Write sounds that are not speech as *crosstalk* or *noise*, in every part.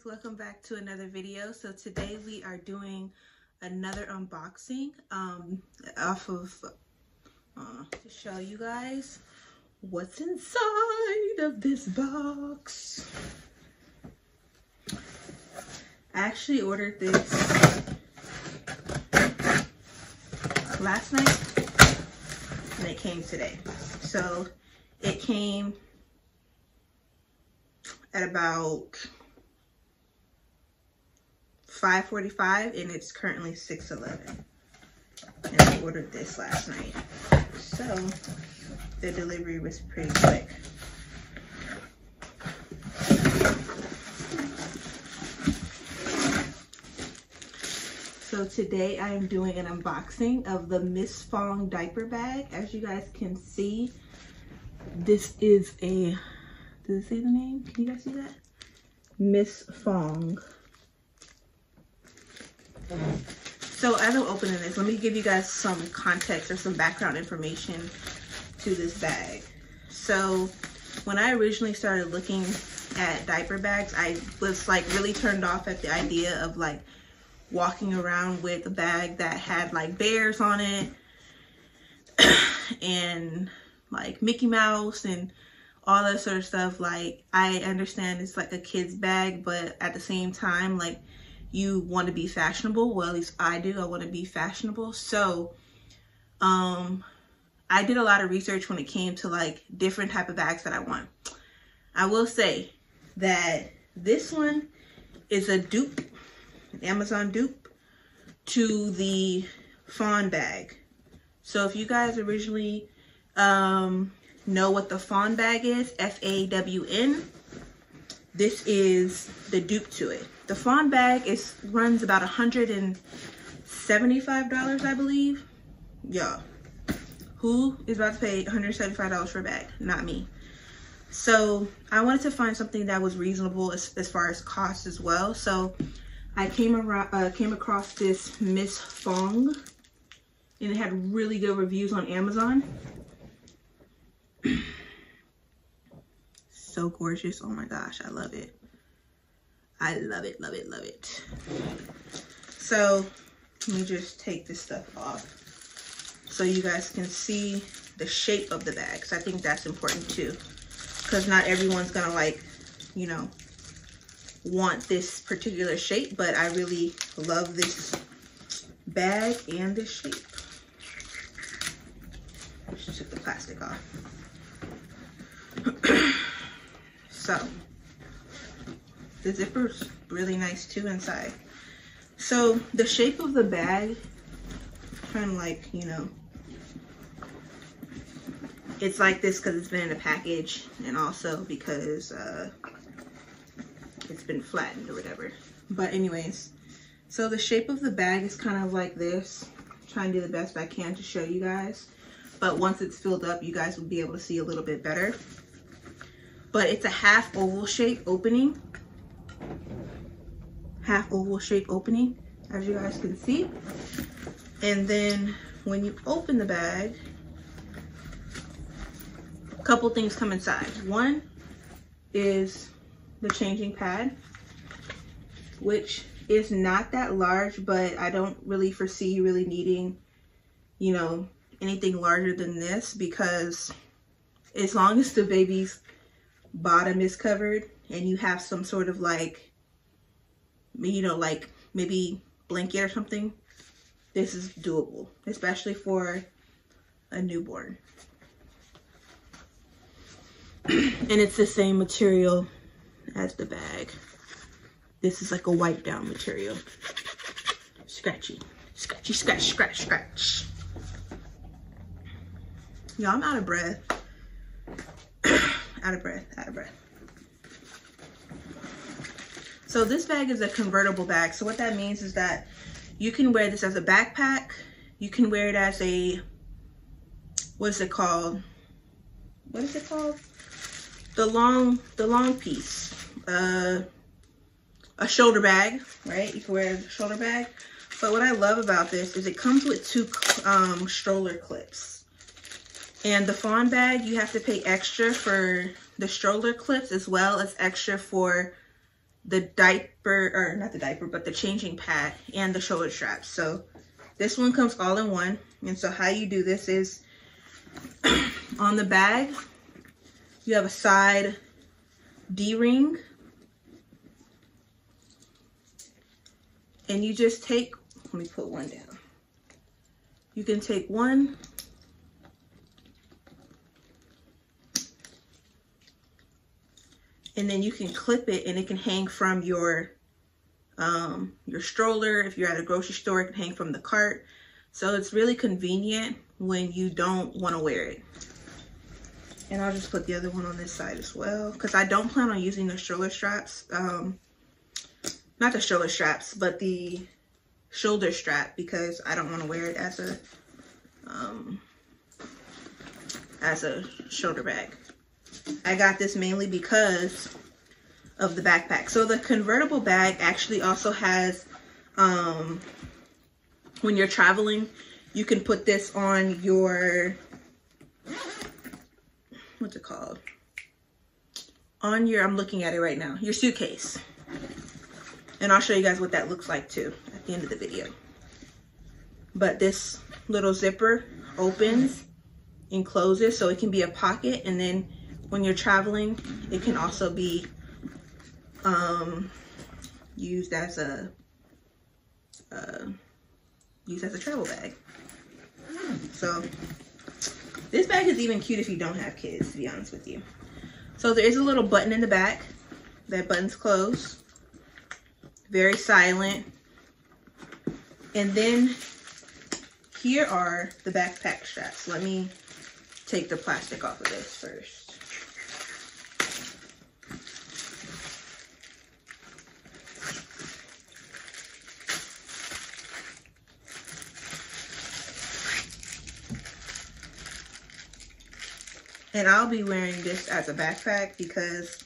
Guys, welcome back to another video. So today we are doing another unboxing um, off of, uh, to show you guys what's inside of this box. I actually ordered this last night and it came today. So it came at about 5.45 and it's currently 6.11. And I ordered this last night. So the delivery was pretty quick. So today I am doing an unboxing of the Miss Fong diaper bag. As you guys can see, this is a, does it say the name? Can you guys see that? Miss Fong. So as I'm opening this, let me give you guys some context or some background information to this bag. So when I originally started looking at diaper bags, I was like really turned off at the idea of like walking around with a bag that had like bears on it *coughs* and like Mickey Mouse and all that sort of stuff. Like I understand it's like a kid's bag, but at the same time, like you want to be fashionable. Well, at least I do. I want to be fashionable. So, um, I did a lot of research when it came to like different type of bags that I want. I will say that this one is a dupe, an Amazon dupe to the Fawn bag. So if you guys originally um, know what the Fawn bag is, F-A-W-N, this is the dupe to it. The Fawn bag is runs about $175, I believe. Yeah. Who is about to pay $175 for a bag? Not me. So I wanted to find something that was reasonable as, as far as cost as well. So I came around, uh, came across this Miss Fong and it had really good reviews on Amazon. *clears throat* so gorgeous. Oh my gosh, I love it. I love it, love it, love it. So let me just take this stuff off so you guys can see the shape of the bag. So I think that's important too. Because not everyone's gonna like, you know, want this particular shape, but I really love this bag and this shape. Just took the plastic off. *clears throat* so the zipper's really nice too inside. So the shape of the bag, kind of like, you know, it's like this because it's been in a package and also because uh, it's been flattened or whatever. But anyways, so the shape of the bag is kind of like this. trying to do the best I can to show you guys. But once it's filled up, you guys will be able to see a little bit better. But it's a half oval shape opening half oval shape opening as you guys can see. And then when you open the bag a couple things come inside. One is the changing pad which is not that large but I don't really foresee you really needing you know anything larger than this because as long as the baby's bottom is covered and you have some sort of like you know, like maybe blanket or something, this is doable, especially for a newborn. *clears throat* and it's the same material as the bag. This is like a wipe down material. Scratchy, scratchy, scratch, scratch, scratch. Y'all, I'm out of breath. *clears throat* out of breath, out of breath. So this bag is a convertible bag. So what that means is that you can wear this as a backpack. You can wear it as a, what is it called? What is it called? The long, the long piece. Uh, a shoulder bag, right? You can wear a shoulder bag. But what I love about this is it comes with two um, stroller clips. And the fawn bag, you have to pay extra for the stroller clips as well as extra for the diaper, or not the diaper, but the changing pad and the shoulder straps. So this one comes all in one. And so how you do this is *clears throat* on the bag, you have a side D-ring. And you just take, let me put one down. You can take one and then you can clip it and it can hang from your um, your stroller. If you're at a grocery store, it can hang from the cart. So it's really convenient when you don't want to wear it. And I'll just put the other one on this side as well because I don't plan on using the stroller straps. Um, not the shoulder straps, but the shoulder strap because I don't want to wear it as a um, as a shoulder bag. I got this mainly because of the backpack. So the convertible bag actually also has, um, when you're traveling, you can put this on your, what's it called? On your, I'm looking at it right now, your suitcase. And I'll show you guys what that looks like too at the end of the video. But this little zipper opens and closes so it can be a pocket and then when you're traveling it can also be um, used as a uh, used as a travel bag. So this bag is even cute if you don't have kids, to be honest with you. So there is a little button in the back. That button's closed. Very silent. And then here are the backpack straps. Let me take the plastic off of this first. And I'll be wearing this as a backpack because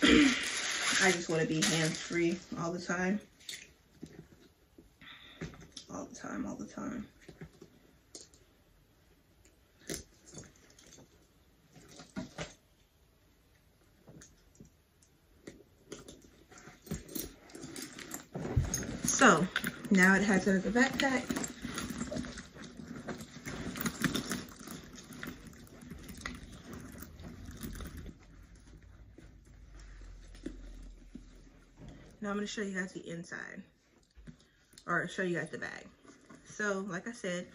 *clears throat* I just want to be hands-free all the time. All the time, all the time. So, now it has it as a backpack. Now I'm going to show you guys the inside or show you guys the bag. So like I said,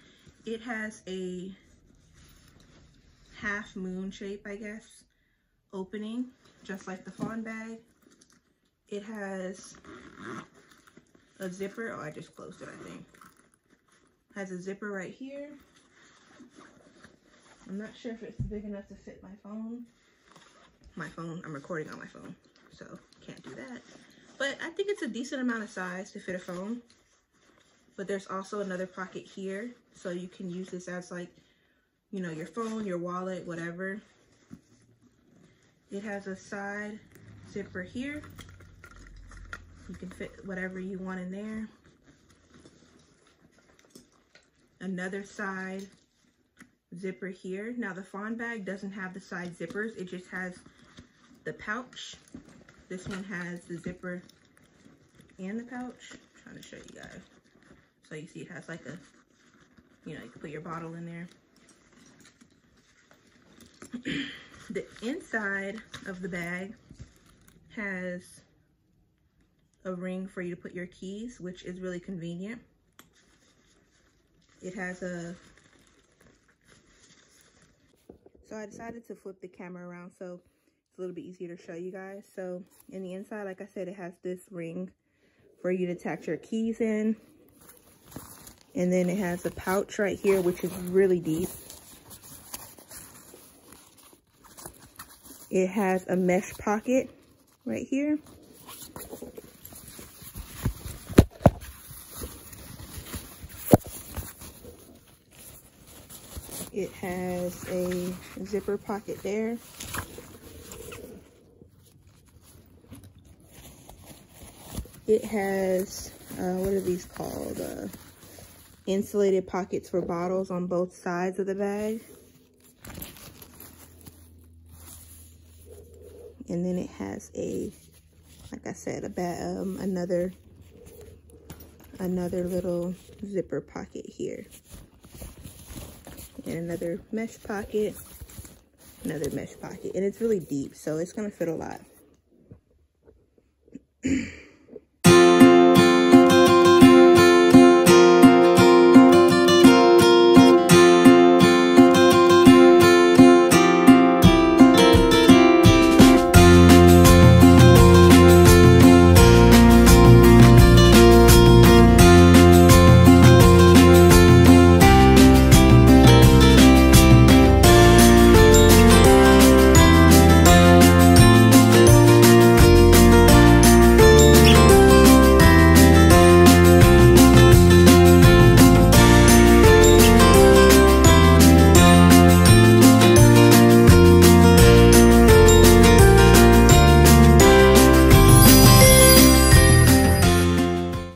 it has a half moon shape, I guess, opening, just like the fawn bag. It has a zipper. Oh, I just closed it, I think. Has a zipper right here. I'm not sure if it's big enough to fit my phone. My phone, I'm recording on my phone, so can't do that. But I think it's a decent amount of size to fit a phone. But there's also another pocket here. So you can use this as like, you know, your phone, your wallet, whatever. It has a side zipper here. You can fit whatever you want in there. Another side zipper here. Now the fawn bag doesn't have the side zippers. It just has the pouch this one has the zipper and the pouch. I'm trying to show you guys. So you see it has like a, you know, you can put your bottle in there. the inside of the bag has a ring for you to put your keys, which is really convenient. It has a, so I decided to flip the camera around so it's a little bit easier to show you guys. So in the inside, like I said, it has this ring for you to attach your keys in. And then it has a pouch right here, which is really deep. It has a mesh pocket right here. It has a zipper pocket there. It has, uh, what are these called? Uh, insulated pockets for bottles on both sides of the bag. And then it has a like I said, about um, another another little zipper pocket here. And another mesh pocket, another mesh pocket. And it's really deep, so it's gonna fit a lot.